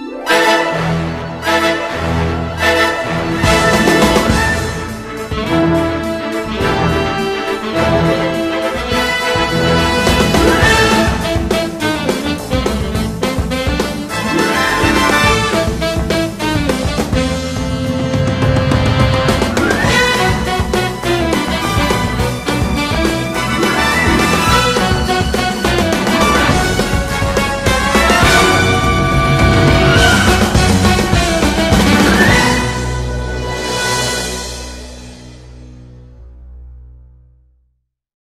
Yeah.